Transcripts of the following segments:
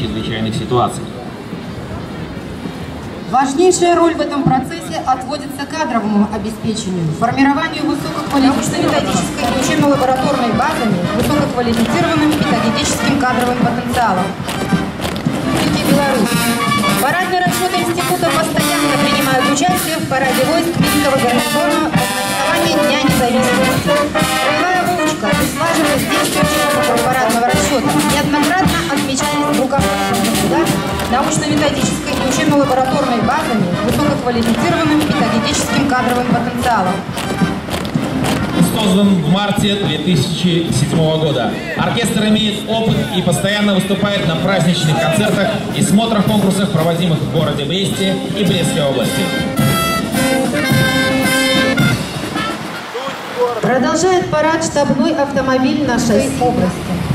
чрезвычайных ситуаций. Важнейшая роль в этом процессе отводится кадровому обеспечению, формированию высококвалифицированной и учебно-лабораторной базами, высококвалифицированным педагогическим кадровым потенциалом. Беларусь. Парадные расчеты института постоянно принимают участие в параде войск Минского гарнизона ознаменовании Дня независимости. Научно-методической и учебно-лабораторной базами, высококвалифицированным педагогическим кадровым потенциалом создан в марте 2007 года. Оркестр имеет опыт и постоянно выступает на праздничных концертах и смотрах конкурсах, проводимых в городе Бресте и Брестской области. Продолжает парад штабной автомобиль нашей области.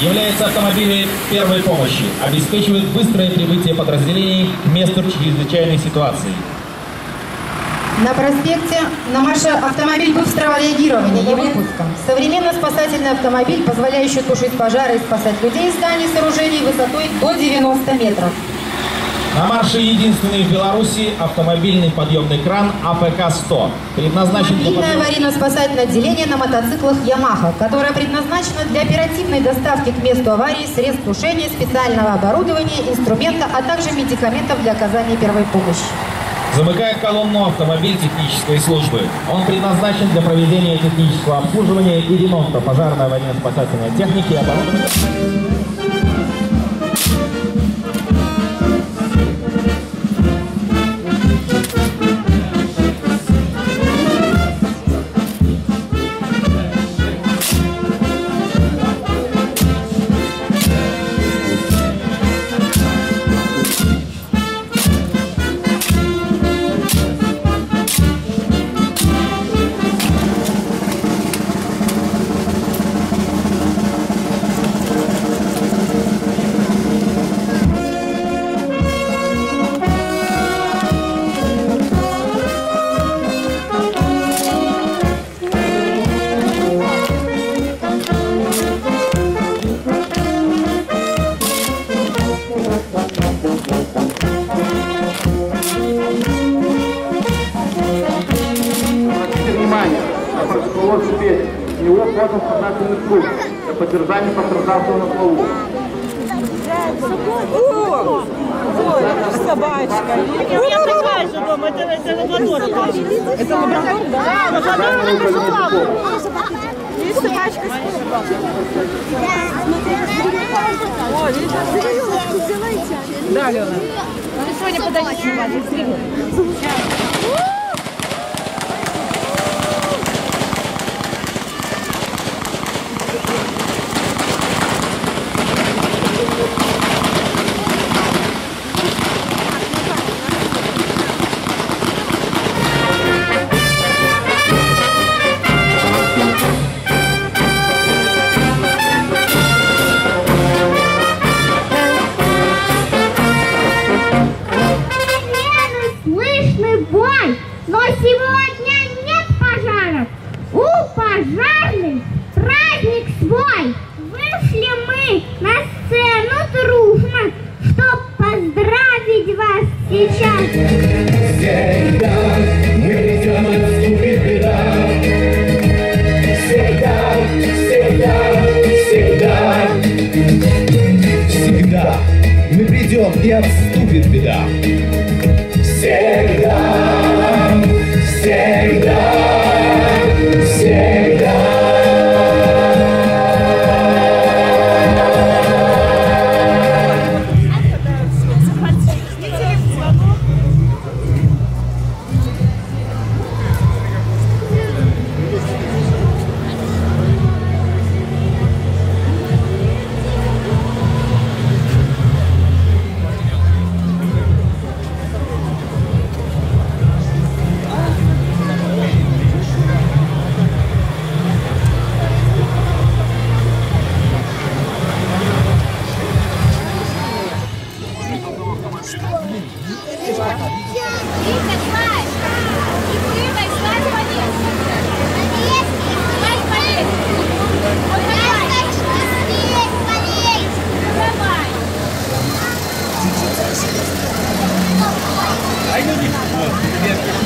Является автомобилем первой помощи, обеспечивает быстрое прибытие подразделений к месту чрезвычайной ситуации. На проспекте на марше автомобиль быстрого реагирования и выпуска. Современный спасательный автомобиль, позволяющий тушить пожары и спасать людей из зданий сооружений высотой до 90 метров. На марше единственный в Беларуси автомобильный подъемный кран АПК-100. Предназначен Мобильное аварийно-спасательное отделение на мотоциклах «Ямаха», которое предназначено для оперативной доставки к месту аварии средств тушения, специального оборудования, инструмента, а также медикаментов для оказания первой помощи. Замыкает колонну автомобиль технической службы. Он предназначен для проведения технического обслуживания и ремонта пожарной аварийно-спасательной техники и оборудования. велосипеде. у него подал сознательный труд для поддержания пострадавшего на плаву. О, собачка. У меня такая же дома, это, это лабрадор. Это лабрадор, да? Лабрадор, она тоже плавает. Видишь, собачка О, видишь, Да, Лена. Ты сегодня подойдешь, Сейчас. possible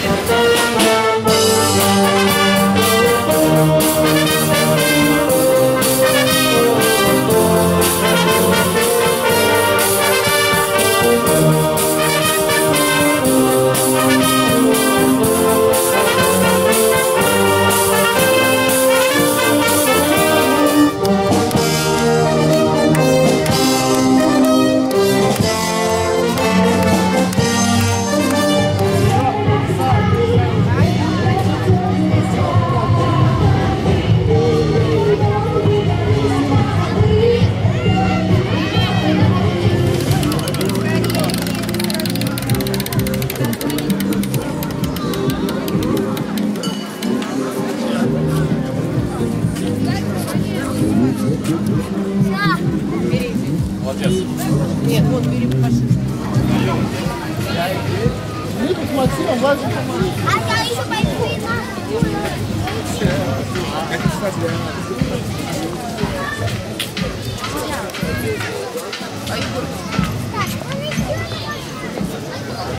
Thank you. fumacinha, vai de fumacinha. Vai vir na. É,